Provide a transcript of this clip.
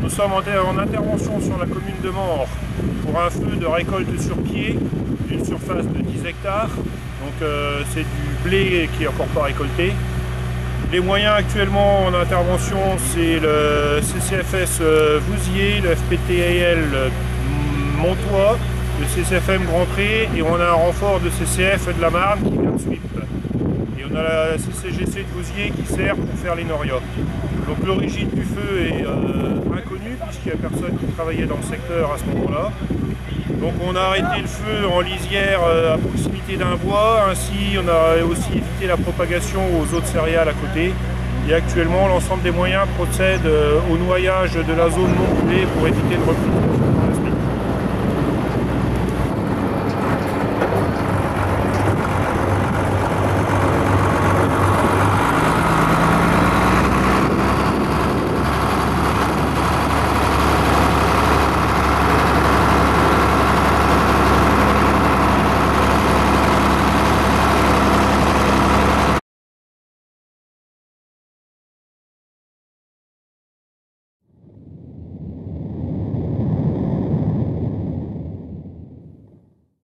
nous sommes en, en, intervention sur la commune de Mort pour un feu de récolte sur pied d'une surface de 10 hectares. Donc euh, c'est du blé qui est encore pas récolté. Les moyens actuellement en intervention, c'est le CCFS euh, Vouziers, le FPTAL euh, Montois, le CCFM Grand Pré et on a un renfort de CCF de la Marne qui vient de. Et on a la CCGC de Vouziers qui sert pour faire les norias. Donc l'origine du feu est inconnue puisqu'il n'y a personne qui travaillait dans le secteur à ce moment-là. Donc on a arrêté le feu en lisière euh, à proximité d'un bois, ainsi on a aussi évité la propagation aux autres céréales à côté. Et actuellement l'ensemble des moyens procède euh, au noyage de la zone non coulée pour éviter le repli.